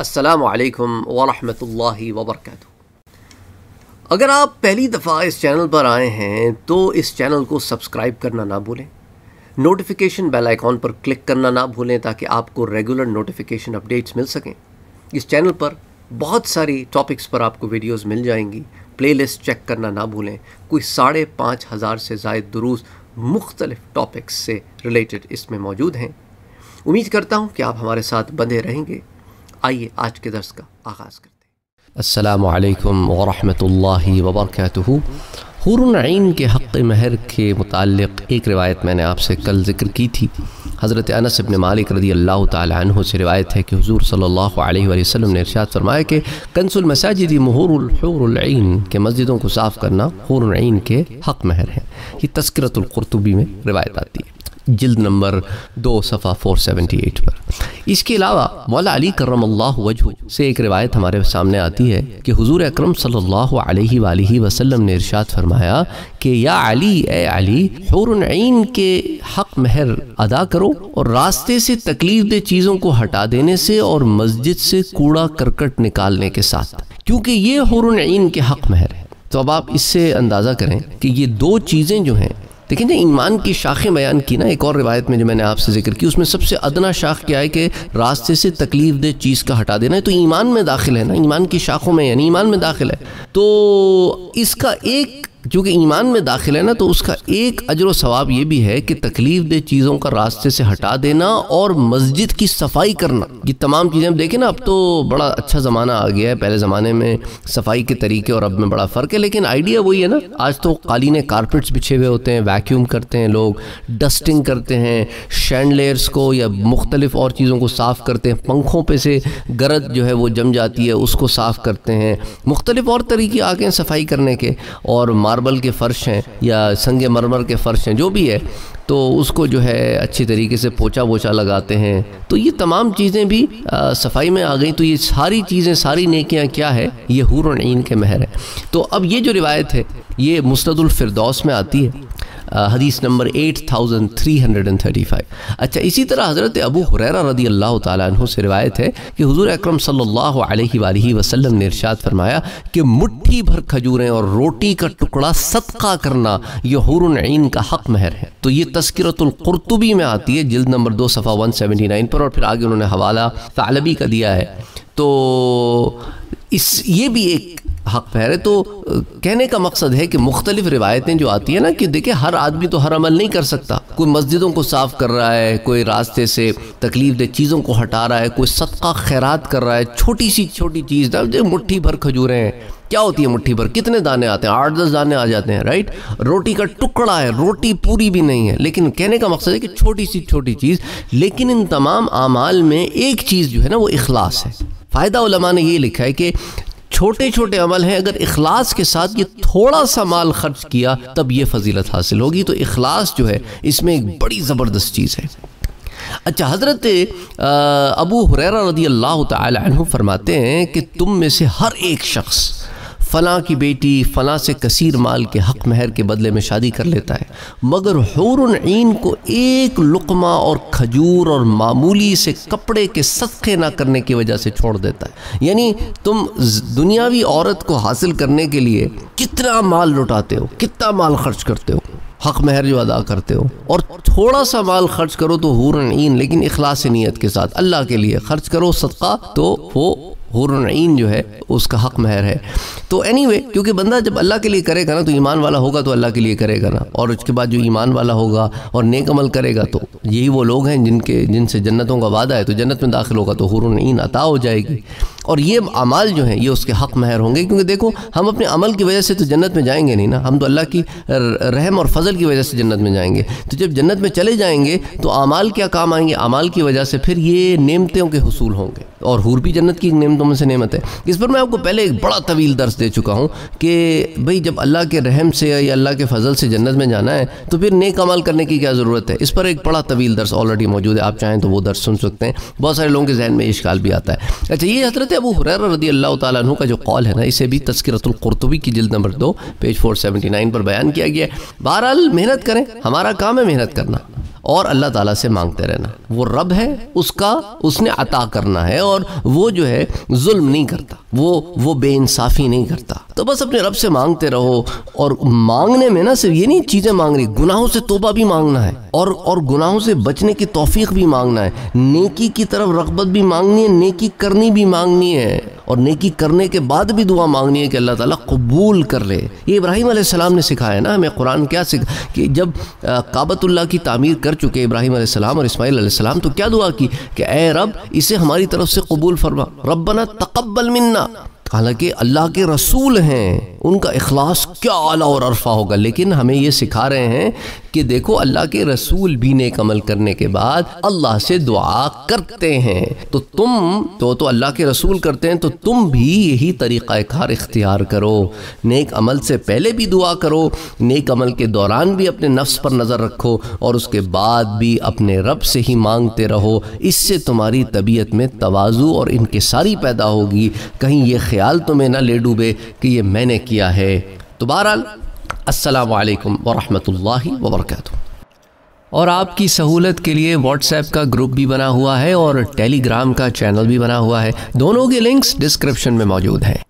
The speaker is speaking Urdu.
السلام علیکم ورحمۃ اللہ وبرکاتہ۔ اگر آپ پہلی دفعہ اس چینل پر آئے ہیں تو اس چینل کو سبسکرائب کرنا نہ بھولیں۔ نوٹیفیکیشن بیل آئیکن پر کلک کرنا نہ بھولیں تاکہ آپ کو ریگولر نوٹیفیکیشن اپڈیٹس مل سکیں۔ اس چینل پر بہت ساری ٹاپکس پر آپ کو ویڈیوز مل جائیں گی۔ پلے لسٹ چیک کرنا نہ بھولیں۔ کوئی ساڑھے پانچ ہزار سے زائد دروس مختلف ٹاپکس سے ریلیٹڈ اس میں موجود ہیں۔ امید کرتا ہوں کہ آپ ہمارے ساتھ بندے رہیں گے۔ آئیے آج کے درس کا آغاز کرتے ہیں۔ السلام علیکم ورحمۃ اللہ وبرکاتہ۔ حور العین کے حق مہر کے متعلق ایک روایت میں نے آپ سے کل ذکر کی تھی۔ حضرت انس بن مالک رضی اللہ تعالی عنہ سے روایت ہے کہ حضور صلی اللہ علیہ وآلہ وسلم نے ارشاد فرمایا کہ کنس المساجد مہور الحور العین کے مسجدوں کو صاف کرنا حور العین کے حق مہر ہے۔ یہ تذکرت القرطبی میں روایت آتی ہے۔ جلد نمبر دو صفحہ فور سیونٹی ایٹ پر۔ اس کے علاوہ مولا علی کرم اللہ وجہ سے ایک روایت ہمارے سامنے آتی ہے کہ حضور اکرم صلی اللہ علیہ وآلہ وسلم نے ارشاد فرمایا کہ یا علی، اے علی حور عین کے حق مہر ادا کرو اور راستے سے تکلیف دہ چیزوں کو ہٹا دینے سے اور مسجد سے کوڑا کرکٹ نکالنے کے ساتھ، کیونکہ یہ حور عین کے حق مہر ہے۔ تو اب آپ اس سے اندازہ کریں کہ یہ دو چیزیں جو ہیں دیکھیں نا ایمان کی شاخیں بیان کی نا، ایک اور روایت میں جو میں نے آپ سے ذکر کی، اس میں سب سے ادنا شاخ کیا ہے کہ راستے سے تکلیف دہ چیز کا ہٹا دینا ہے۔ تو ایمان میں داخل ہے نا، ایمان کی شاخوں میں یعنی ایمان میں داخل ہے۔ تو اس کا ایک چونکہ ایمان میں داخل ہے نا، تو اس کا ایک اجر و ثواب یہ بھی ہے کہ تکلیف دہ چیزوں کا راستے سے ہٹا دینا اور مسجد کی صفائی کرنا۔ یہ تمام چیزیں دیکھیں نا، اب تو بڑا اچھا زمانہ آ گیا ہے۔ پہلے زمانے میں صفائی کے طریقے اور اب میں بڑا فرق ہے، لیکن آئیڈیا وہی ہے نا۔ آج تو قالین کارپٹس بچھے ہوئے ہوتے ہیں ویکیوم کرتے ہیں لوگ ڈسٹنگ کرتے ہیں شینڈ لیئرس کو یا مختلف اور چیزوں کو صاف کرتے ہیں۔ پنکھوں پہ سے گرد جو ہے وہ جم جاتی ہے، اس کو صاف کرتے ہیں۔ مختلف اور طریقے آ گئے ہیں صفائی کرنے کے۔ اور مار ماربل کے فرش ہیں یا سنگ مرمر کے فرش ہیں، جو بھی ہے، تو اس کو جو ہے اچھی طریقے سے پوچھا ووچا لگاتے ہیں۔ تو یہ تمام چیزیں بھی صفائی میں آ گئیں۔ تو یہ ساری چیزیں، ساری نیکیاں کیا ہے؟ یہ حور عین کے مہر ہے تو اب یہ جو روایت ہے، یہ مستد الفردوس میں آتی ہے۔ حدیث نمبر 8335 اچھا اسی طرح حضرت ابو حریرہ رضی اللہ تعالیٰ عنہ سے روایت ہے کہ حضور اکرم صلی اللہ علیہ وآلہ وسلم نے ارشاد فرمایا کہ مٹھی بھر کھجوریں اور روٹی کا ٹکڑا صدقہ کرنا یہ حور عین کا حق مہر ہے۔ تو یہ تذکرت القرطبی میں آتی ہے، جلد نمبر دو، صفحہ 179 پر، اور پھر آگے انہوں نے حوالہ ثعلبی کا دیا ہے۔ تو اس، یہ بھی ایک حق پہرے تو کہنے کا مقصد ہے کہ مختلف روایتیں جو آتی ہیں نا کہ دیکھیں ہر آدمی تو ہر عمل نہیں کر سکتا۔ کوئی مسجدوں کو صاف کر رہا ہے، کوئی راستے سے تکلیف دہ چیزوں کو ہٹا رہا ہے، کوئی صدقہ خیرات کر رہا ہے۔ چھوٹی سی چھوٹی چیز مٹھی بھر کھجوریں ہیں۔ کیا ہوتی ہے مٹھی بھر؟ کتنے دانے آتے ہیں؟ آٹھ دس دانے آ جاتے ہیں رائٹ روٹی کا ٹکڑا ہے، روٹی پوری بھی نہیں ہے۔ لیکن کہنے کا مقصد ہے کہ چھوٹی سی چھوٹی چیز۔ لیکن ان تمام اعمال میں ایک چیز جو ہے نا، وہ اخلاص ہے۔ فائدہ علماء نے یہ لکھا ہے کہ چھوٹے چھوٹے عمل ہیں، اگر اخلاص کے ساتھ یہ تھوڑا سا مال خرچ کیا، تب یہ فضیلت حاصل ہوگی۔ تو اخلاص جو ہے، اس میں ایک بڑی زبردست چیز ہے۔ اچھا حضرت ابو حریرہ رضی اللہ تعالی عنہ فرماتے ہیں کہ تم میں سے ہر ایک شخص فلاں کی بیٹی فلاں سے کثیر مال کے حق مہر کے بدلے میں شادی کر لیتا ہے۔ مگر حور عین کو ایک لقمہ اور کھجور اور معمولی سے کپڑے کے صدقے نہ کرنے کی وجہ سے چھوڑ دیتا ہے۔ یعنی تم دنیاوی عورت کو حاصل کرنے کے لیے کتنا مال لٹاتے ہو، کتنا مال خرچ کرتے ہو، حق مہر جو ادا کرتے ہو۔ اور تھوڑا سا مال خرچ کرو تو حور عین، لیکن اخلاص نیت کے ساتھ، اللہ کے لیے خرچ کرو، صدقہ تو وہ حور عین جو ہے، اس کا حق مہر ہے۔ تو اینی وے کیونکہ بندہ جب اللہ کے لیے کرے گا نا، تو ایمان والا ہوگا تو اللہ کے لیے کرے گا نا۔ اور اس کے بعد جو ایمان والا ہوگا اور نیک عمل کرے گا، تو یہی وہ لوگ ہیں جن کے، جن سے جنتوں کا وعدہ ہے، تو جنت میں داخل ہوگا، تو حور عین عطا ہو جائے گی۔ اور یہ اعمال جو ہیں، یہ اس کے حق مہر ہوں گے۔ کیونکہ دیکھو، ہم اپنے عمل کی وجہ سے تو جنت میں جائیں گے نہیں نا۔ ہم تو اللہ کی رحم اور فضل کی وجہ سے جنت میں جائیں گے۔ تو جب جنت میں چلے جائیں گے، تو اعمال کیا کام آئیں گے؟ اعمال کی وجہ سے پھر یہ نعمتوں کے حصول ہوں گے۔ اور حور بھی جنت کی نعمتوں میں سے نعمت ہے اس پر میں آپ کو پہلے ایک بڑا طویل درس دے چکا ہوں کہ بھئی جب اللہ کے رحم سے یا اللہ کے فضل سے جنت میں جانا ہے تو پھر نیک عمل کرنے کی کیا ضرورت ہے؟ اس پر ایک بڑا طویل درس آلریڈی موجود ہے، آپ چاہیں تو وہ درس سن سکتے ہیں۔ بہت سارے لوگوں کے ذہن میں اشکال بھی آتا ہے۔ اچھا یہ حضرت ابو حریر رضی اللہ تعالیٰ عنہ کا جو قول ہے نا، اسے بھی تذکرت القرطبی کی جلد نمبر دو، پیج فور سیونٹی نائن پر بیان کیا گیا ہے۔ بہرحال محنت کریں، ہمارا کام ہے محنت کرنا۔ اور اللہ تعالیٰ سے مانگتے رہنا۔ وہ رب ہے، اس کا، اس نے عطا کرنا ہے اور وہ جو ہے، ظلم نہیں کرتا۔ وہ وہ بے انصافی نہیں کرتا۔ تو بس اپنے رب سے مانگتے رہو۔ اور مانگنے میں نا صرف یہ نہیں چیزیں مانگ رہی، گناہوں سے توبہ بھی مانگنا ہے۔ اور اور گناہوں سے بچنے کی توفیق بھی مانگنا ہے۔ نیکی کی طرف رغبت بھی مانگنی ہے، نیکی کرنی بھی مانگنی ہے۔ اور نیکی کرنے کے بعد بھی دعا مانگنی ہے کہ اللہ تعالیٰ قبول کر لے۔ یہ ابراہیم علیہ السلام نے سکھایا نا، ہمیں قرآن کیا سکھا کہ جب کعبۃ اللہ کی تعمیر کر چکے ابراہیم علیہ السلام اور اسماعیل علیہ السلام، تو کیا دعا کی؟ کہ اے رب، اسے ہماری طرف سے قبول فرما۔ ربنا تقبل منا۔ حالانکہ اللہ کے رسول ہیں، ان کا اخلاص کیا اعلیٰ اور عرفہ ہوگا۔ لیکن ہمیں یہ سکھا رہے ہیں کہ دیکھو، اللہ کے رسول بھی نیک عمل کرنے کے بعد اللہ سے دعا کرتے ہیں۔ تو تم، تو تو اللہ کے رسول کرتے ہیں، تو تم بھی یہی طریقہ کار اختیار کرو۔ نیک عمل سے پہلے بھی دعا کرو، نیک عمل کے دوران بھی اپنے نفس پر نظر رکھو اور اس کے بعد بھی اپنے رب سے ہی مانگتے رہو۔ اس سے تمہاری طبیعت میں توازو اور انکساری پیدا ہوگی۔ کہیں یہ خیال تمہیں نہ لے ڈوبے کہ یہ میں نے کیا ہے۔ تو بہرحال، السلام علیکم ورحمۃ اللہ وبرکاتہ۔ اور آپ کی سہولت کے لیے واٹس ایپ کا گروپ بھی بنا ہوا ہے اور ٹیلی گرام کا چینل بھی بنا ہوا ہے۔ دونوں کے لنکس ڈسکرپشن میں موجود ہیں۔